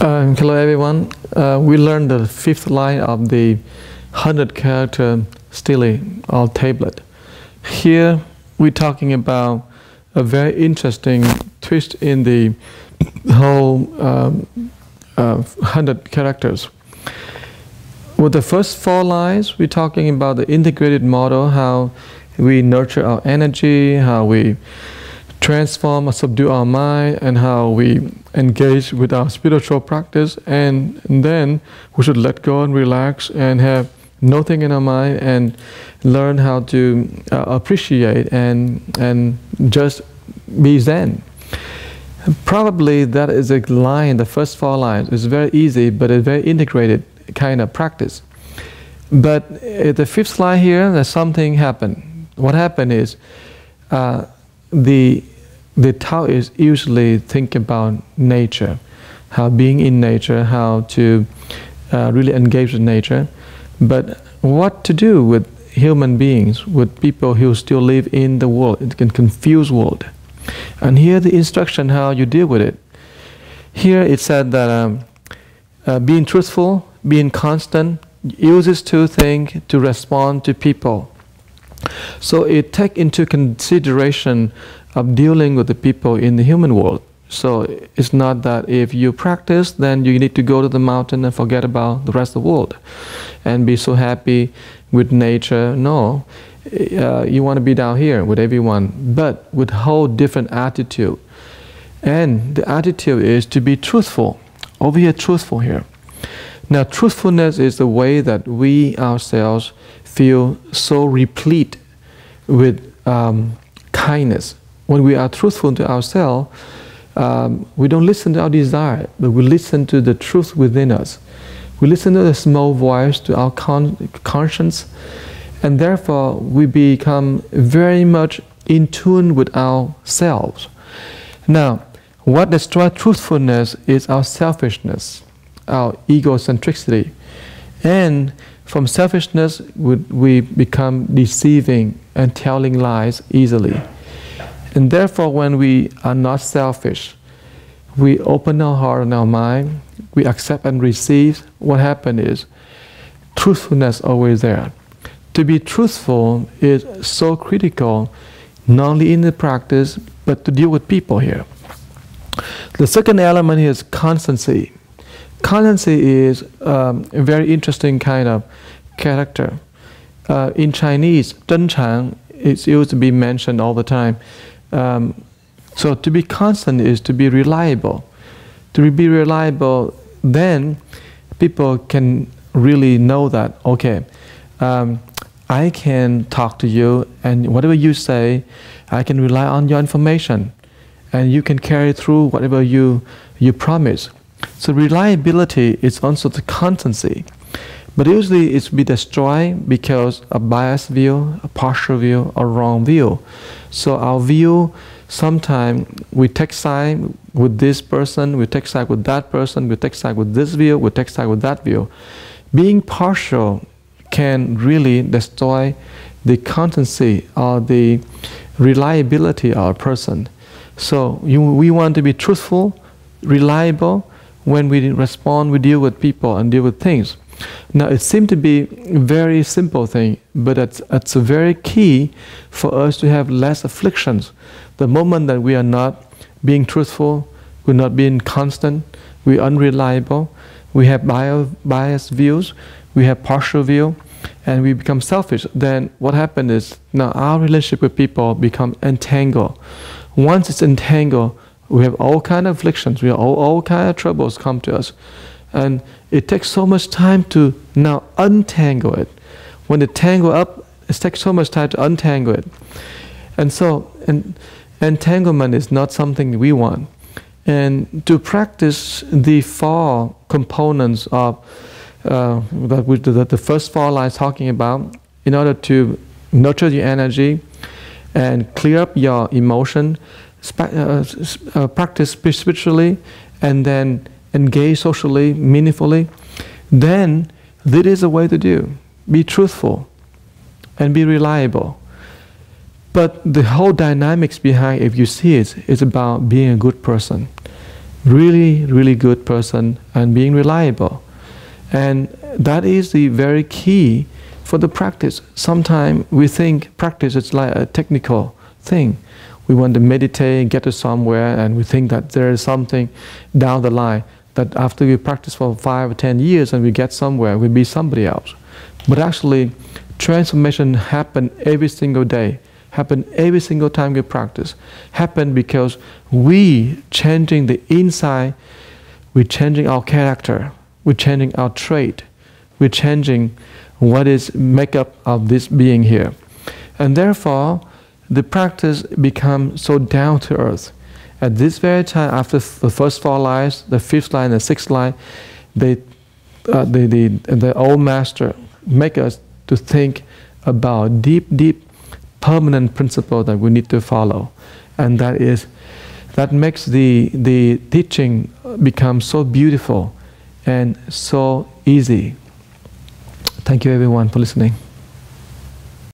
Uh, hello everyone. Uh, we learned the fifth line of the 100 character stele or tablet. Here we're talking about a very interesting twist in the whole um, uh, 100 characters. With the first four lines, we're talking about the integrated model, how we nurture our energy, how we transform or subdue our mind, and how we engage with our spiritual practice. And then we should let go and relax and have nothing in our mind and learn how to uh, appreciate and, and just be Zen. Probably that is a line, the first four lines. It's very easy, but a very integrated kind of practice. But at the fifth line here, there's something happened. What happened is uh, the the Taoists usually think about nature, how being in nature, how to uh, really engage with nature. But what to do with human beings, with people who still live in the world, it can confuse world. And here the instruction how you deal with it. Here it said that um, uh, being truthful, being constant, uses two things to respond to people. So it take into consideration of dealing with the people in the human world. So it's not that if you practice, then you need to go to the mountain and forget about the rest of the world and be so happy with nature. No, uh, you want to be down here with everyone, but with whole different attitude. And the attitude is to be truthful. Over here, truthful here. Now, truthfulness is the way that we ourselves feel so replete with um, kindness. When we are truthful to ourselves, um, we don't listen to our desire, but we listen to the truth within us. We listen to the small voice, to our con- conscience, and therefore we become very much in tune with ourselves. Now, what destroys truthfulness is our selfishness, our egocentricity. And from selfishness, we, we become deceiving and telling lies easily. And therefore, when we are not selfish, we open our heart and our mind, we accept and receive, what happens is truthfulness always there. To be truthful is so critical, not only in the practice, but to deal with people here. The second element is constancy. Constancy is um, a very interesting kind of character. Uh, in Chinese, 真常 is used to be mentioned all the time. Um, so to be constant is to be reliable. To be reliable, then people can really know that, okay, um, I can talk to you and whatever you say, I can rely on your information and you can carry through whatever you, you promise. So reliability is also the constancy. But usually it's be destroyed because a biased view, a partial view, a wrong view. So our view, sometimes we take side with this person, we take side with that person, we take side with this view, we take side with that view. Being partial can really destroy the constancy or the reliability of a person. So you, we want to be truthful, reliable when we respond, we deal with people and deal with things. Now it seems to be a very simple thing, but it's, it's a very key for us to have less afflictions. The moment that we are not being truthful, we're not being constant, we're unreliable, we have bio, biased views, we have partial view, and we become selfish, then what happens is now our relationship with people become entangled. Once it's entangled, we have all kind of afflictions, we have all, all kind of troubles come to us. And it takes so much time to now untangle it. When it tangle up, it takes so much time to untangle it. And so and entanglement is not something we want. And to practice the four components of uh, that, we, that the first four lines talking about, in order to nurture your energy and clear up your emotion, uh, uh, practice spiritually, and then engage socially, meaningfully, then that is a way to do. Be truthful and be reliable. But the whole dynamics behind, if you see it, is about being a good person, really, really good person and being reliable. And that is the very key for the practice. Sometimes we think practice is like a technical thing. We want to meditate, and get to somewhere, and we think that there is something down the line that after we practice for five or ten years and we get somewhere, we'll be somebody else. But actually, transformation happen every single day, happen every single time we practice, happen because we changing the inside, we're changing our character, we're changing our trait, we're changing what is makeup of this being here. And therefore, the practice becomes so down to earth. At this very time, after the first four lines, the fifth line, the sixth line, they, uh, the, the, the old master make us to think about deep, deep, permanent principle that we need to follow. And that is, that makes the, the teaching become so beautiful and so easy. Thank you everyone for listening.